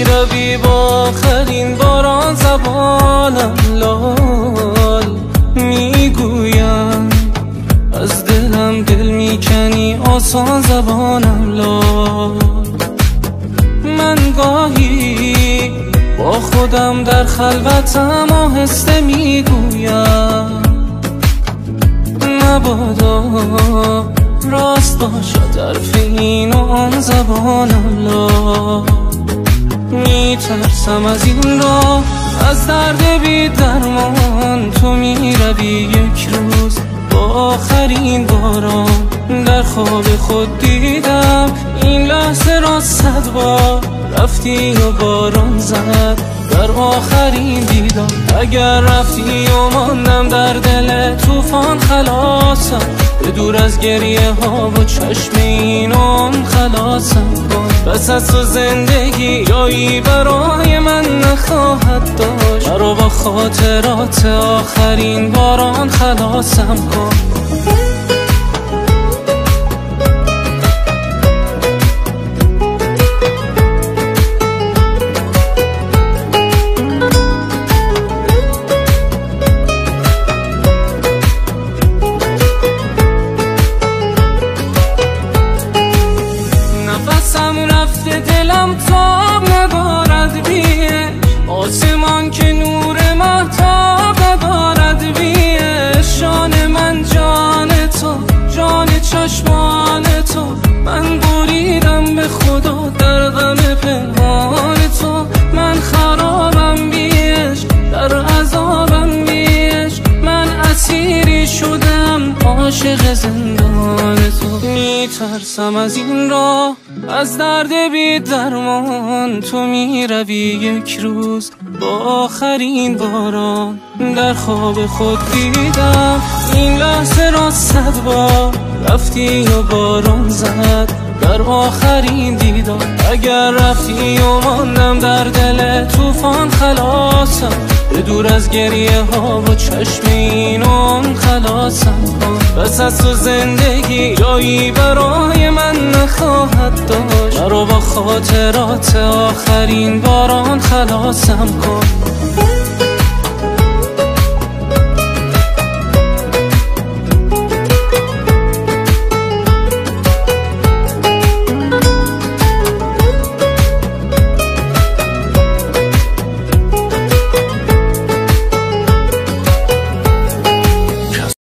می‌روی با آخرین باران زبانم لال می‌گویم. از دلم دل می‌کنی آسان زبانم لال. من گاهی با خودم در خلوتم آهسته می‌گویم. نبادا راست باشد در این و آن زبانم لال. میترسم از این را از درد بی درمان تو می‌روی یک روز. با آخرین باران در خواب خود دیدم این لحظه را صد بار رفتی و باران زد. در آخرین دیدم اگر رفتی و ماندم در دل توفان خلاصم. به دور از گریه ها و چشم اینان خلاصم. بس از تو زندگی جایی برای من نخواهد داشت. مرا با خاطرات آخرین باران خلاصم کن. دلم تاب ندارد بیه آسمان که نور محتاب ندارد بیه شان من جان تو جان چشمان تو. من بریدم به خدا در غم پنهان تو. من خرابم بیش در عذابم بیش. من اسیری شدم عاشق زندان تو. میترسم از این راه از درد بی درمان. تو می روی یک روز با آخرین باران. در خواب خود دیدم این لحظه را صد بار. رفتی و باران زد در آخرین دیدم اگر رفتی و ماندم در دل توفان خلاصم. به دور از گریه ها و چشم اینان خلاصم. بس از تو زندگی جایی برای من نخواهد داشت. مرا با خاطرات آخرین باران خلاصم کن.